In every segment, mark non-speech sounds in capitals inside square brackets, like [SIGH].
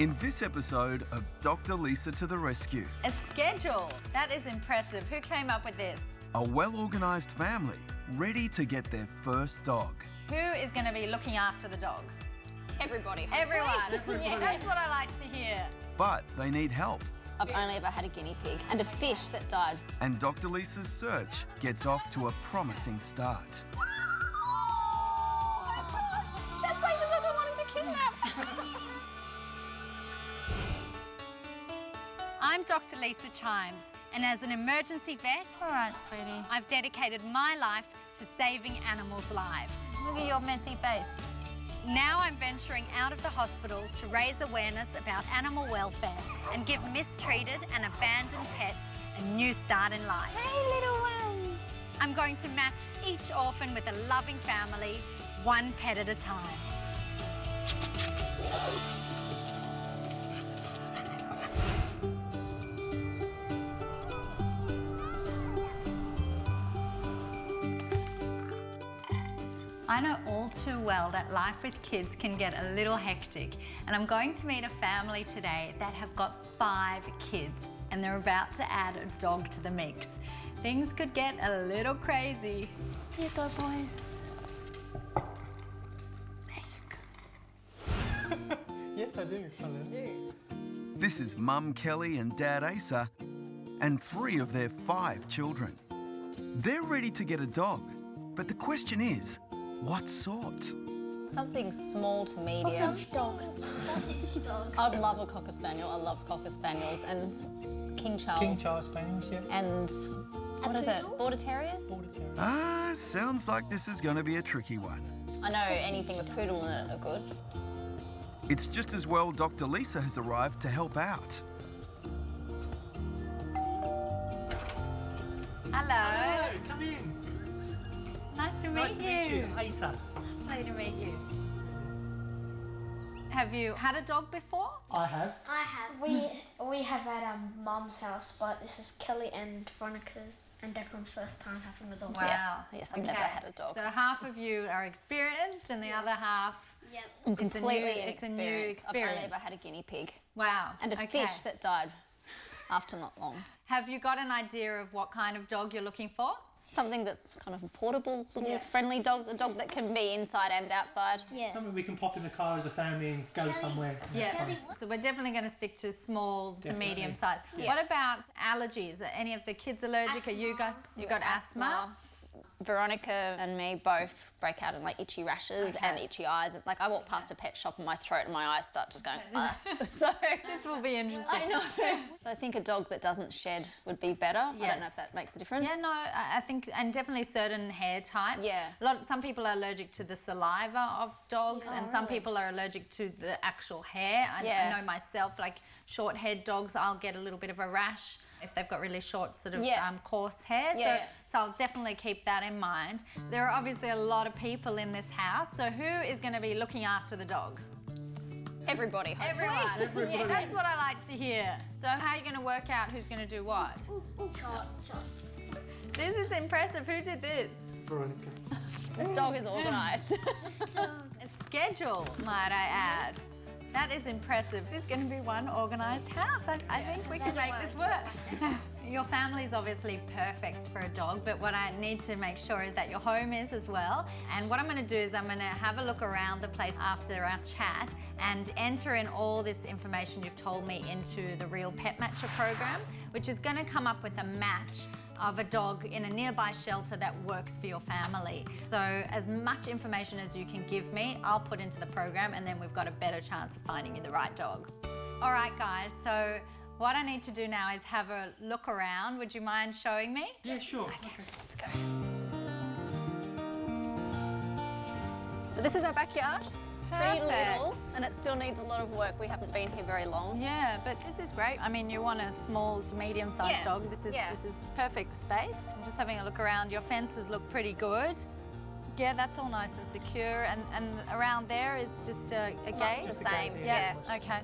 In this episode of Dr. Lisa to the Rescue, A schedule. That is impressive. Who came up with this? a well organised family ready to get their first dog. Who is going to be looking after the dog? Everybody. Everyone. [LAUGHS] yeah, that's what I like to hear. But they need help, I've only ever had a guinea pig and a fish that died. and Dr. Lisa's search gets off to a promising start. I'm Dr. Lisa Chimes, and as an emergency vet, all right, sweetie, I've dedicated my life to saving animals' lives. Look at your messy face. Now I'm venturing out of the hospital to raise awareness about animal welfare and give mistreated and abandoned pets a new start in life. Hey, little one. I'm going to match each orphan with a loving family, one pet at a time. Well that life with kids can get a little hectic, and I'm going to meet a family today that have got five kids, and they're about to add a dog to the mix. Things could get a little crazy. Here you go, boys. [LAUGHS] Yes, I do. Hello. This is Mum Kellie and Dad Asa, and three of their five children. They're ready to get a dog, but the question is, what sort? Something small to medium. dog. I'd love a cocker spaniel. I love cocker spaniels and King Charles. King Charles Spaniels, yeah. And what is it? Border terriers? Border Terrier. Ah, sounds like this is going to be a tricky one. I know anything with poodle in it are good. It's just as well Dr. Lisa has arrived to help out. Hello. Hello. come in. Nice to meet Nice to meet you. you. Asa. Lovely to meet you. Have you had a dog before? I have. I have. We we have at um, mum's house, but this is Kellie and Veronica's and Declan's first time having a dog. Yes. Yes, I've never had a dog. So half of you are experienced, and the other half, Yeah. I'm it's a new- completely it's a new inexperienced. I've only ever had a guinea pig wow. and a okay. fish that died after not long. Have you got an idea of what kind of dog you're looking for? Something that's kind of a portable, little Yeah. friendly dog, a dog that can be inside and outside. Yeah. Something we can pop in the car as a family and go somewhere. Yeah. So we're definitely going to stick to small to medium size. Yes. What about allergies? Are any of the kids allergic? Are you guys? You got asthma? Veronica and me both break out in like itchy rashes and itchy eyes. And like I walk past a pet shop and my throat and my eyes start just going. [LAUGHS] So This will be interesting. I know. so I think a dog that doesn't shed would be better. I don't know if that makes a difference. Yeah, no, I think, and definitely certain hair types. Yeah. A lot. Some people are allergic to the saliva of dogs, oh, and some people are allergic to the actual hair. I, Yeah. I know myself, like short-haired dogs, I'll get a little bit of a rash if they've got really short, sort of Yeah. um, coarse hair. Yeah, so, yeah. so I'll definitely keep that in mind. There are obviously a lot of people in this house. So who is going to be looking after the dog? Everybody. hopefully. Everyone. Yeah, that's what I like to hear. So how are you going to work out who's going to do what? Shot, shot. This is impressive. Who did this? Veronica. This dog is organised. [LAUGHS] A schedule, might I add. That is impressive. This is going to be one organised house. I, I think we can make this work. [LAUGHS] Your family is obviously perfect for a dog, but what I need to make sure is that your home is as well. And what I'm going to do is I'm going to have a look around the place after our chat and enter in all this information you've told me into the Real Pet Matcher program, which is going to come up with a match of a dog in a nearby shelter that works for your family. So as much information as you can give me, I'll put into the program and then we've got a better chance of finding you the right dog. All right, guys, so what I need to do now is have a look around. Would you mind showing me? Yeah, sure. Okay, Let's go. So this is our backyard. Pretty Perfect. little, and it still needs a lot of work. We haven't been here very long. Yeah, but this is great. I mean, you want a small to medium-sized Yeah, dog. This is yeah. this is perfect space. I'm just having a look around. Your fences look pretty good. Yeah, that's all nice and secure. And and around there is just a, a Much gate. the same. Yeah. Yeah. Okay.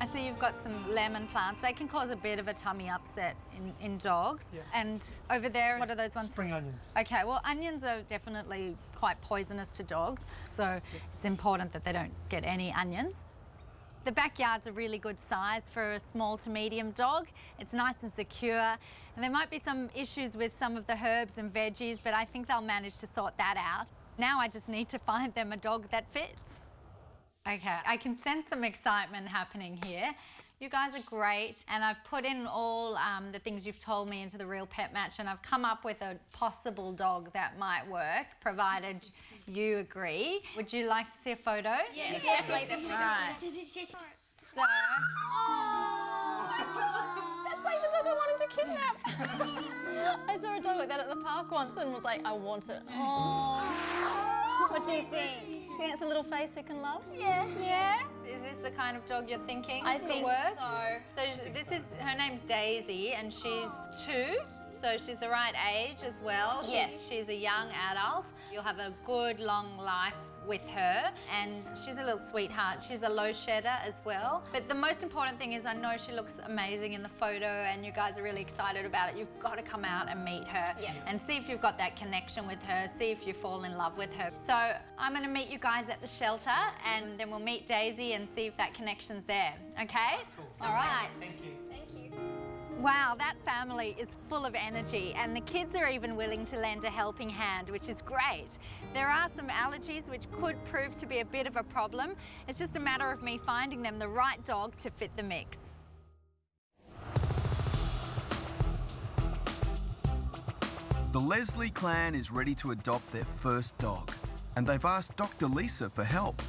I see you've got some lemon plants. They can cause a bit of a tummy upset in, in dogs. Yeah. And over there, what are those ones? Spring onions. Okay, well, onions are definitely quite poisonous to dogs, so it's important that they don't get any onions. The backyard's a really good size for a small to medium dog. It's nice and secure. And there might be some issues with some of the herbs and veggies, but I think they'll manage to sort that out. Now I just need to find them a dog that fits. Okay, I can sense some excitement happening here. You guys are great, and I've put in all um, the things you've told me into the real pet match, and I've come up with a possible dog that might work, provided you agree. Would you like to see a photo? Yes, definitely, definitely. Right. So, That's like the dog I wanted to kidnap. [LAUGHS] I saw a dog like that at the park once and was like, I want it. Oh. What do you think? Do you think it's a little face we can love? Yeah. yeah, is this the kind of dog you're thinking? I could think work? so. So this is her name's Daisy, and she's two. So she's the right age as well. She's, Yes. she's a young adult. You'll have a good long life with her, and she's a little sweetheart. She's a low shedder as well. But the most important thing is, I know she looks amazing in the photo, and you guys are really excited about it. You've got to come out and meet her Yeah. and see if you've got that connection with her. See if you fall in love with her. So I'm going to meet you guys at the shelter, and then we'll meet Daisy and see if that connection's there. Okay? All right. Thank you. Wow, that family is full of energy, and the kids are even willing to lend a helping hand, which is great. There are some allergies which could prove to be a bit of a problem. It's just a matter of me finding them the right dog to fit the mix. The Leslie clan is ready to adopt their first dog, and they've asked Dr. Lisa for help.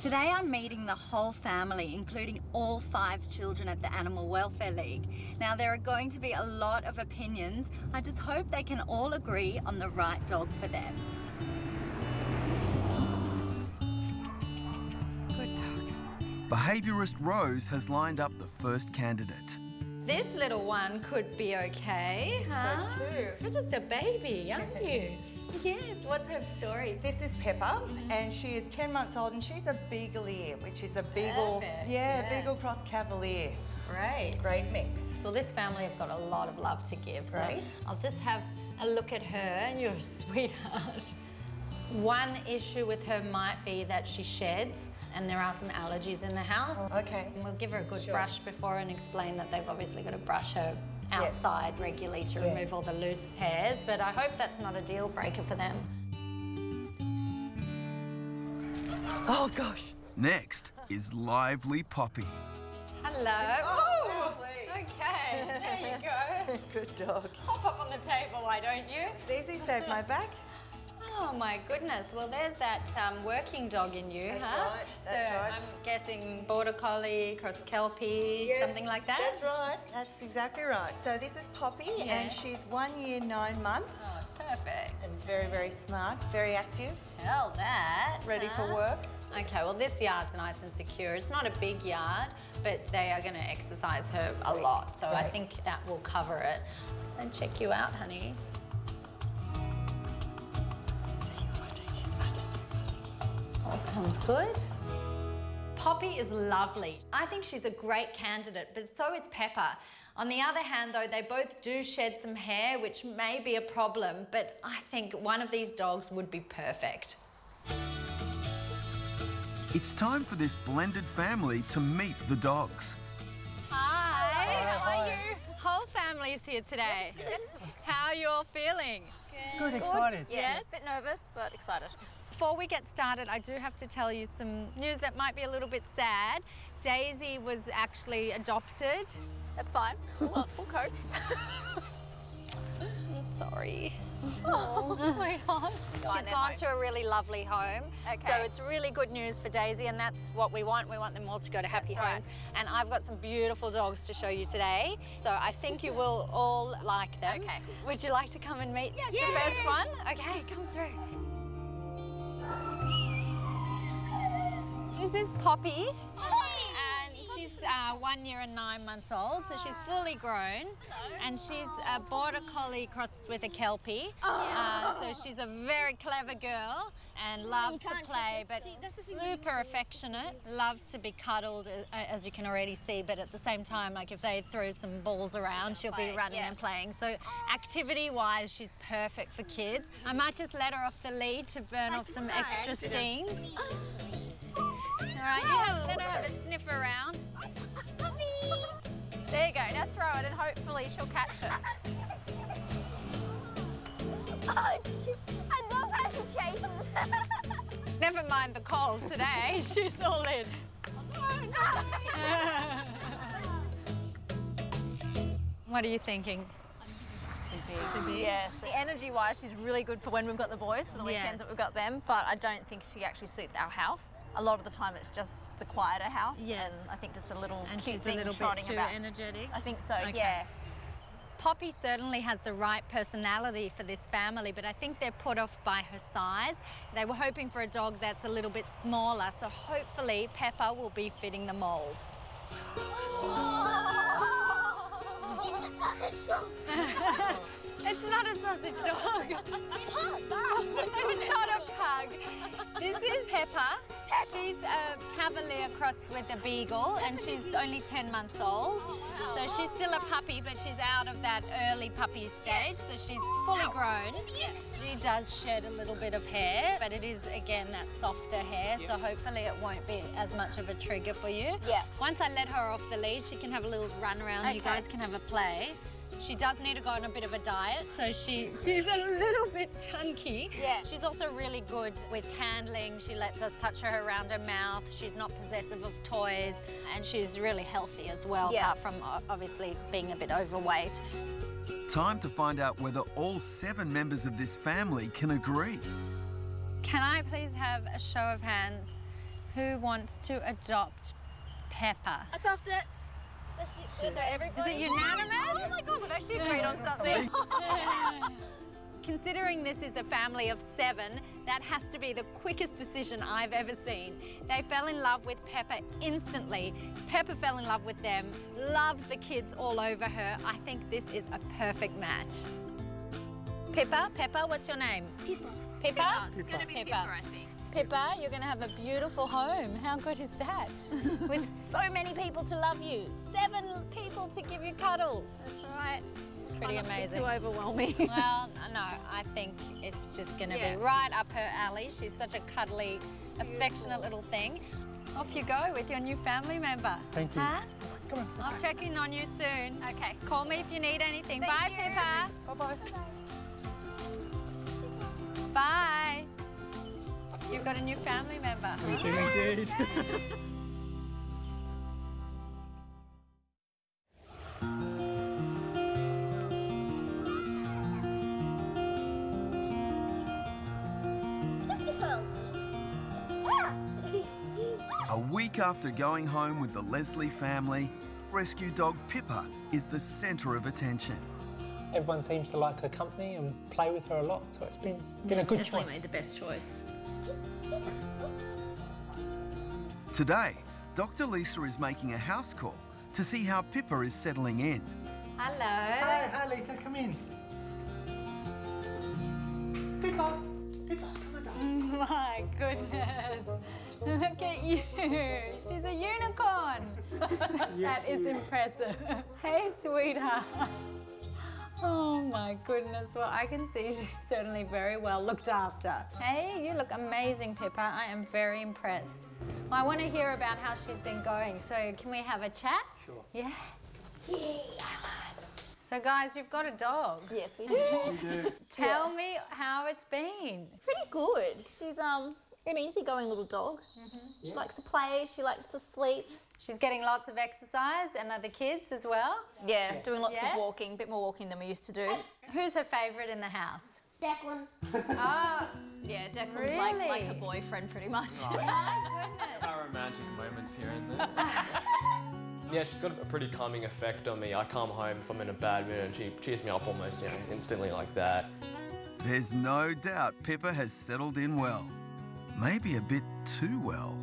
Today I'm meeting the whole family, including all five children at the Animal Welfare League. Now, there are going to be a lot of opinions. I just hope they can all agree on the right dog for them. Good dog. Behaviourist Rose has lined up the first candidate. This little one could be okay, huh? So too. You're just a baby, aren't you? Yes. What's her story? This is Pepper, mm-hmm. and she is 10 months old, and she's a Beaglier, which is a Beagle. Perfect, Yeah, yeah. Beagle Cross Cavalier. Great. Great mix. Well, this family have got a lot of love to give. So Great. I'll just have a look at her, and you're a [LAUGHS] sweetheart. One issue with her might be that she sheds, and there are some allergies in the house. Oh, okay. And we'll give her a good Sure. brush before and explain that they've obviously got to brush her Yeah. outside regularly to Yeah. remove all the loose hairs. But I hope that's not a deal breaker for them. Oh, gosh. Next is Lively Poppy. Hello. Oh, Ooh, Okay, there you go. [LAUGHS] Good dog. Hop up on the table, why don't you? It's easy, save my back. Oh my goodness. Well, there's that um, working dog in you, That's huh? right, that's so right. I'm guessing border collie, cross kelpie, Yeah, something like that. That's right. That's exactly right. So this is Poppy, Yeah. and she's one year, nine months, Oh, perfect. and very, very smart, very active, Tell that. ready huh? for work. Okay, well, this yard's nice and secure. It's not a big yard, but they are going to exercise her a lot. So I think that will cover it. And check you out, honey. That sounds good. Poppy is lovely. I think she's a great candidate, but so is Pepper. On the other hand, though, they both do shed some hair, which may be a problem, but I think one of these dogs would be perfect. It's time for this blended family to meet the dogs. Hi, how are you? Whole family is here today. Yes. How are you all feeling? Good, excited. Yes? A bit nervous, but excited. Before we get started, I do have to tell you some news that might be a little bit sad. Daisy was actually adopted. That's fine. We'll, we'll cope. Sorry. Oh, [LAUGHS] sweetheart. Go She's gone home. to a really lovely home. Okay. So it's really good news for Daisy, and that's what we want. We want them all to go to happy That's right. homes. And I've got some beautiful dogs to show you today. So I think you will all like them. Okay. Would you like to come and meet Yes, the first one? Okay, come through. This is Poppy. And she's uh, one year and nine months old, so she's fully grown. And she's a border collie crossed with a kelpie. Uh, so she's a very clever girl and loves to play, but this. See, that's the thing super affectionate. Loves to be cuddled, uh, as you can already see. But at the same time, like if they throw some balls around, she'll be running and playing. So activity-wise, she's perfect for kids. I might just let her off the lead to burn off some extra steam. All right, you have, let her have a sniff around. Puppy! There you go, now throw it and hopefully she'll catch it. Oh, I love how she chases. Never mind the cold today, [LAUGHS] she's all in. Oh, no. what are you thinking? Big. Yeah. The energy wise, she's really good for when we've got the boys, for the weekends yes. that we've got them, but I don't think she actually suits our house. A lot of the time it's just the quieter house. Yes. And I think just a little And cute she's a thing little bit trotting too about. energetic. I think so, Okay. yeah. Poppy certainly has the right personality for this family, but I think they're put off by her size. They were hoping for a dog that's a little bit smaller, so hopefully Pepper will be fitting the mold. [LAUGHS] [LAUGHS] It's not a sausage dog. it's not a pug. This is Pepper. She's a Cavalier cross with a Beagle, and she's only 10 months old. So she's still a puppy, but she's out of that early puppy stage. So she's fully grown. She does shed a little bit of hair, but it is again that softer hair. So hopefully it won't be as much of a trigger for you. Yeah. Once I let her off the lead, she can have a little run around. You Okay. guys can have a play. She does need to go on a bit of a diet, so she, she's a little [LAUGHS] bit chunky. Yeah. She's also really good with handling. She lets us touch her around her mouth. She's not possessive of toys, and she's really healthy as well, Yeah. apart from obviously being a bit overweight. Time to find out whether all seven members of this family can agree. Can I please have a show of hands? Who wants to adopt Pepper? Adopt it. So everybody... Is it unanimous? Oh my god, we've actually agreed on something. Considering this is a family of seven, that has to be the quickest decision I've ever seen. They fell in love with Pepper instantly. Pepper fell in love with them, loves the kids all over her. I think this is a perfect match. Pippa, Pepper, what's your name? Pippa. Pippa? It's going to be Pippa. Pippa, I think. Pippa, you're going to have a beautiful home. How good is that? [LAUGHS] With so many people to love you, seven people to give you cuddles. That's right. Pretty Not to be amazing. Too overwhelming. Well, [LAUGHS] no, I think it's just going to Yeah. be right up her alley. She's such a cuddly, affectionate little thing. Off you go with your new family member. Thank you. Huh? Come on. I'll check in on you soon. Okay, call me if you need anything. Thank Bye, you. Pippa. Bye-bye. Bye. You've got a new family member. We do indeed. A week after going home with the Leslie family, rescue dog Pippa is the centre of attention. Everyone seems to like her company and play with her a lot, so it's been, been a good choice. Definitely the best choice. Today, Dr. Lisa is making a house call to see how Pippa is settling in. Hello. Hi, hi Lisa, come in. Pippa, Pippa, come on, darling. My goodness. Look at you. She's a unicorn. [LAUGHS] that is impressive. Hey, sweetheart. Oh my goodness. Well, I can see she's [LAUGHS] certainly very well looked after. Hey, you look amazing, Pippa. I am very impressed. Well, I want to hear about how she's been going. So, can we have a chat? Sure. Yeah. Yeah. So, guys, you've got a dog. yes, we [LAUGHS] do. We do. Tell me how it's been. Pretty good. She's um an easygoing little dog. Mm-hmm. She likes to play. She likes to sleep. She's getting lots of exercise and other kids as well. Yeah, doing lots Yes. of walking, a bit more walking than we used to do. [LAUGHS] Who's her favourite in the house? Declan. [LAUGHS] Oh, Yeah, Declan's like, like Really? her boyfriend pretty much. Oh, [LAUGHS] my goodness. Our romantic moments here and there. yeah, she's got a pretty calming effect on me. I come home if I'm in a bad mood and she cheers me up almost, you know, instantly like that. There's no doubt Pippa has settled in well. Maybe a bit too well.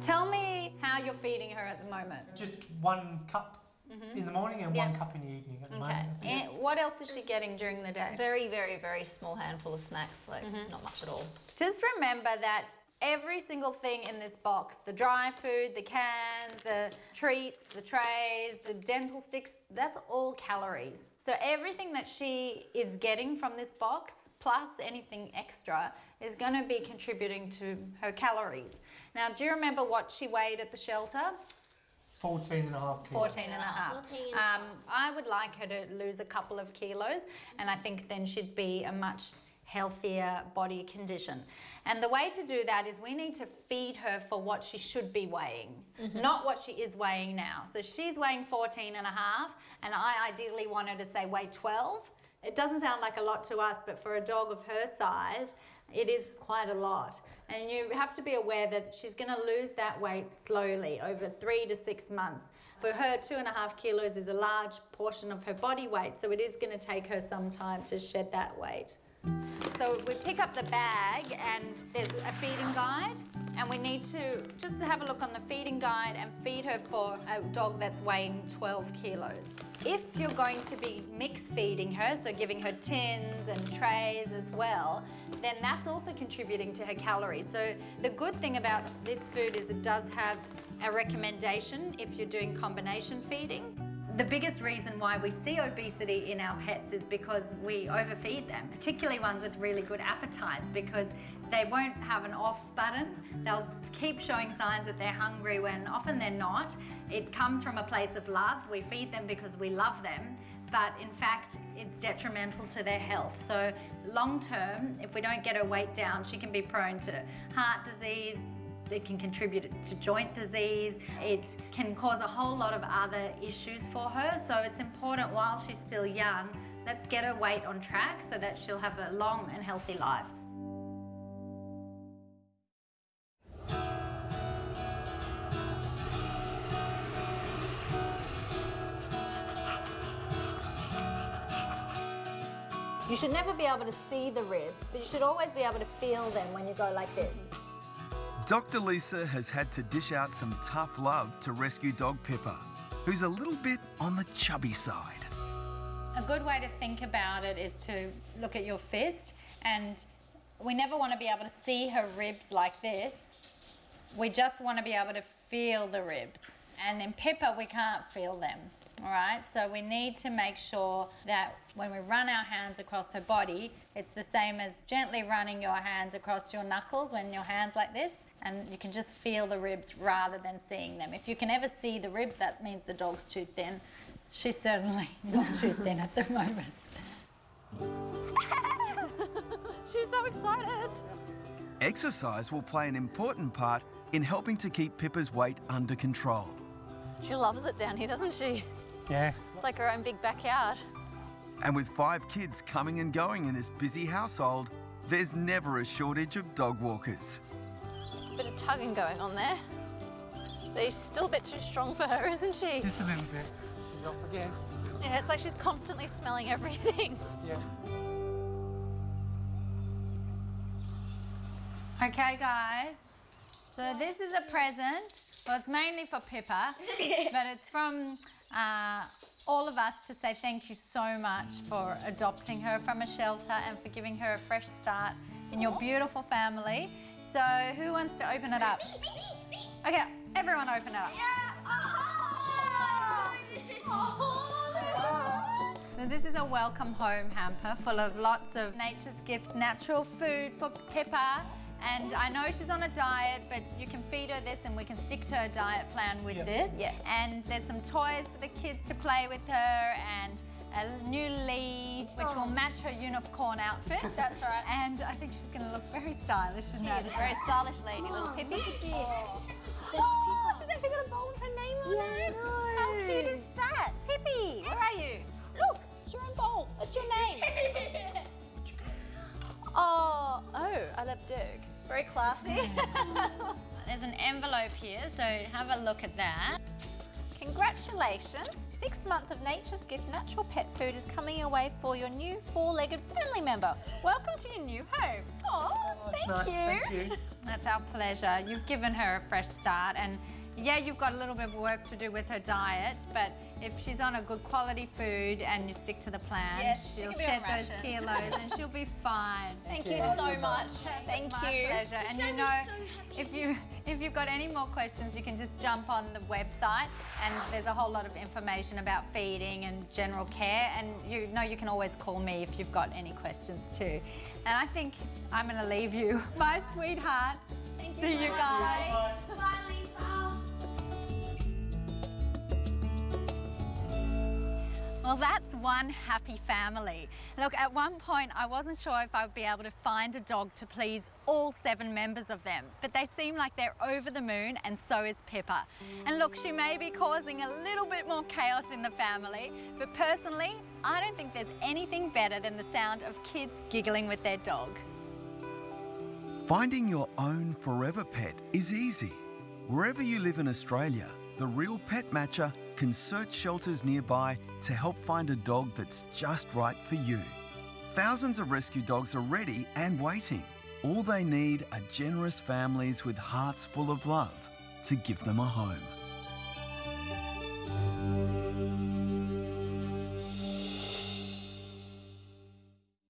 Tell me how you're feeding her at the moment. Just one cup mm-hmm. in the morning and Yeah. one cup in the evening at the Okay. moment. And what else is she getting during the day? very, very, very small handful of snacks, like mm-hmm. not much at all. Just remember that every single thing in this box the dry food, the cans, the treats, the trays, the dental sticks that's all calories. So everything that she is getting from this box, plus anything extra, is going to be contributing to her calories. Now, do you remember what she weighed at the shelter? 14 and a half kilos. 14 and a half. 14 and a Um, I would like her to lose a couple of kilos, and I think then she'd be a much healthier body condition. And the way to do that is we need to feed her for what she should be weighing, not what she is weighing now. So she's weighing 14 and a half, and I ideally want her to say weigh 12. It doesn't sound like a lot to us, but for a dog of her size, it is quite a lot. And you have to be aware that she's going to lose that weight slowly over three to six months. For her, two and a half kilos is a large portion of her body weight, so it is going to take her some time to shed that weight. So we pick up the bag and there's a feeding guide and we need to just have a look on the feeding guide and feed her for a dog that's weighing 12 kilos. If you're going to be mix feeding her, so giving her tins and trays as well, then that's also contributing to her calories. So the good thing about this food is it does have a recommendation if you're doing combination feeding. The biggest reason why we see obesity in our pets is because we overfeed them, particularly ones with really good appetites, because they won't have an off button. They'll keep showing signs that they're hungry when often they're not. It comes from a place of love. We feed them because we love them, but in fact, it's detrimental to their health. So, long term, if we don't get her weight down, she can be prone to heart disease, it can contribute to joint disease. It can cause a whole lot of other issues for her. So it's important while she's still young, let's get her weight on track so that she'll have a long and healthy life. You should never be able to see the ribs, but you should always be able to feel them when you go like this. Dr. Lisa has had to dish out some tough love to rescue dog Pippa, who's a little bit on the chubby side. A good way to think about it is to look at your fist, and we never want to be able to see her ribs like this. We just want to be able to feel the ribs. And in Pippa, we can't feel them. All right, so we need to make sure that when we run our hands across her body, it's the same as gently running your hands across your knuckles when your hands like this, and you can just feel the ribs rather than seeing them. If you can ever see the ribs, that means the dog's too thin. She's certainly [LAUGHS] not too thin at the moment. [LAUGHS] She's so excited. Exercise will play an important part in helping to keep Pippa's weight under control. She loves it down here, doesn't she? Yeah. It's like her own big backyard. And with five kids coming and going in this busy household, there's never a shortage of dog walkers. Bit of tugging going on there. She's still a bit too strong for her, [LAUGHS] isn't she? Just a little bit. She's off again. Yeah, it's like she's constantly smelling everything. [LAUGHS] Yeah. Okay, guys. So this is a present. Well, it's mainly for Pippa, [LAUGHS] but it's from uh, all of us to say thank you so much for adopting her from a shelter and for giving her a fresh start in your beautiful family. So who wants to open it up? Okay, everyone open it up. So this is a welcome home hamper full of lots of Nature's Gift natural food for Pippa. And I know she's on a diet, but you can feed her this and we can stick to her diet plan with this. Yeah. And there's some toys for the kids to play with her and a new lead, which will match her unicorn outfit. [LAUGHS] That's right. And I think she's going to look very stylish in She's that. a very stylish lady, little Pippi. Oh. oh, she's actually got a bowl with her name on it. How cute is that? Pippi, where are you? Look, it's your own bowl. It's your name. [LAUGHS] oh, oh, I love Dirk. Very classy. Mm. [LAUGHS] There's an envelope here, so have a look at that. Congratulations! Six months of Nature's Gift natural pet food is coming your way for your new four-legged family member. Welcome to your new home. Oh, oh thank nice. you. Thank you. That's our pleasure. You've given her a fresh start, and yeah, you've got a little bit of work to do with her diet, but if she's on a good quality food and you stick to the plan, Yes, she she'll can be shed on those rations. kilos and she'll be fine. [LAUGHS] Thank you so much. Thank My you. pleasure. And you know, if you if you've got any more questions, you can just jump on the website, and there's a whole lot of information about feeding and general care. And you know, you can always call me if you've got any questions too. And I think I'm going to leave you, [LAUGHS] my sweetheart. Thank you. See you guys. Bye, Lisa. Well, that's one happy family. Look, at one point, I wasn't sure if I would be able to find a dog to please all seven members of them, but they seem like they're over the moon, and so is Pippa. And look, she may be causing a little bit more chaos in the family, but personally, I don't think there's anything better than the sound of kids giggling with their dog. Finding your own forever pet is easy. Wherever you live in Australia, the Real Pet Matcher can search shelters nearby to help find a dog that's just right for you. Thousands of rescue dogs are ready and waiting. All they need are generous families with hearts full of love to give them a home.